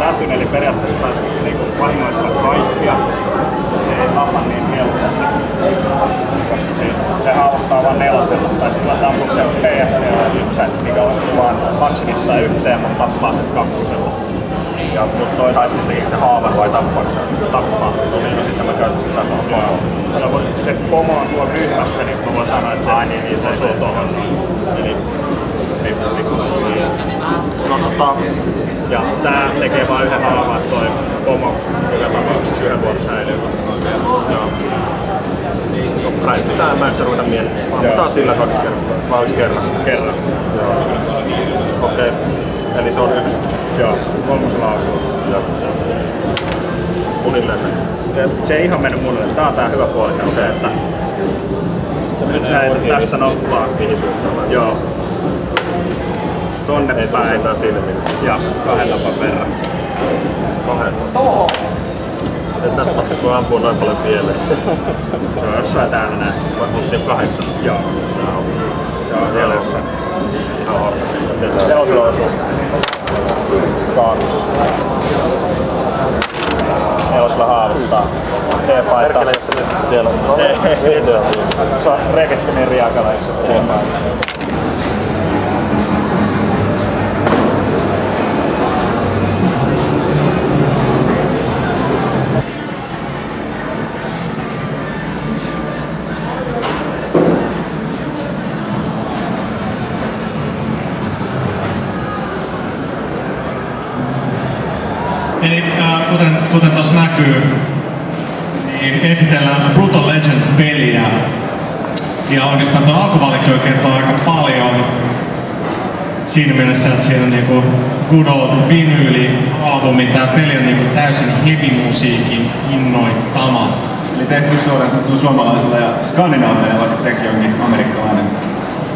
läsnä, eli periaatteessa pääsivät niin vahingoittamaan kaikkia. Se ei tapa niin mieluusti, koska se, se haavoittaa vain nelosella. Tai sitten laitetaan se PST on yksi, mikä osuu vain maksimissaan yhteen, mutta tappaa sen kakkosella. Ja, mutta toisaalta siis se haava vai tappaa, se tappaa? Oliko sitten mä käytän sitä tappaa? No kun se pomo on tuo ryhmässä, niin mä voin sanoa, että se Ai, niin, niin, se osuu tuohon. Eli 56. No tota, ja tää tekee vain yhden haavan, että toi pomo joka tapauksessa yhden vuoden säilyy. Joo. Räistetään, mä en ruveta miettimään. Ammutaan sillä kaksi kertaa. Vai yksi kerran? Kerran. Joo. Okei. Okay. Eli se on yksi. Joo. Kolmosella asuu. Joo. Munille. Se, se ei ihan mennyt munille. Tää on tää hyvä puoli okay. se, että se nyt sä et tästä noppaa. Mihin suuntaan? Joo. Tonne ei päin. Ei silmiin. Ja kahden napan verran. Kahden. Oh. Ja tästä matkasta voi ampua noin paljon pieleen. se on jossain täällä näin. Vai onko siinä kahdeksan? Joo. Se on. Joo, siellä jossain. Ihan harkasti. Nelosella on sun. Kaakos. Nelosella haavuttaa. T-paita. Perkele, jos se nyt vielä on. Ei, ei, ei. Se on Rekettonin riakala, eikö se T-paita? Eli äh, kuten, kuten tuossa näkyy, niin esitellään Brutal Legend-peliä. Ja oikeastaan tuo alkuvalikko kertoo aika paljon siinä mielessä, että siinä on niinku Good Old Vinyli-albumi. Tämä peli on niinku täysin heavy-musiikin innoittama. Eli tehty suoraan sanottuna suomalaisella ja skandinaaveilla, vaikka tekijä onkin amerikkalainen.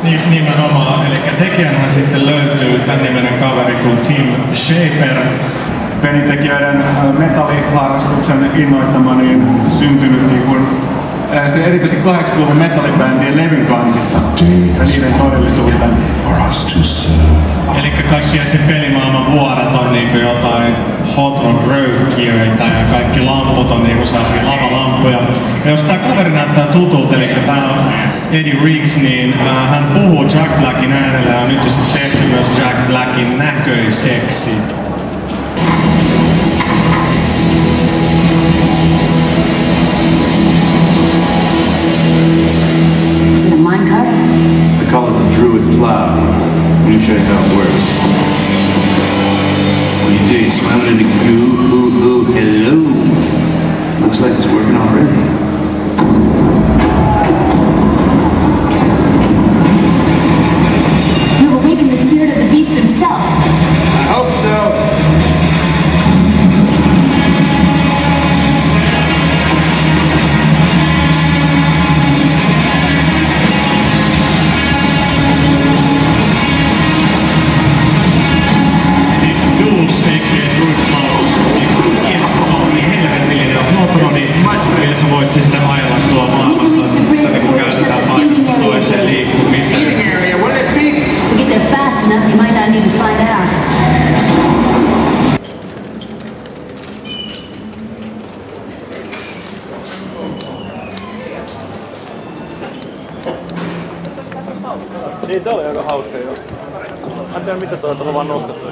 Niin, nimenomaan. Eli tekijänhän sitten löytyy tämän nimenen kaveri kuin Tim Schafer pelitekijöiden metalliharrastuksen innoittama niin syntynyt niin kuin, erityisesti 80-luvun metallibändien levyn kansista ja niiden todellisuuden. Eli kaikki se pelimaailman vuoret on niinku jotain hot rod röykkiöitä ja kaikki lamput on niinku sellaisia lavalampuja. Ja jos tää kaveri näyttää tutulta, eli tää on Eddie Riggs, niin äh, hän puhuu Jack Blackin äänellä ja on nyt tehty myös Jack Blackin näköiseksi. You it works. What you do, you slam it into goo, hoo, hoo, hello. Looks like it's working already. Niin, tää oli aika hauska joo. Mä en tiedä mitä on vaan nostettu.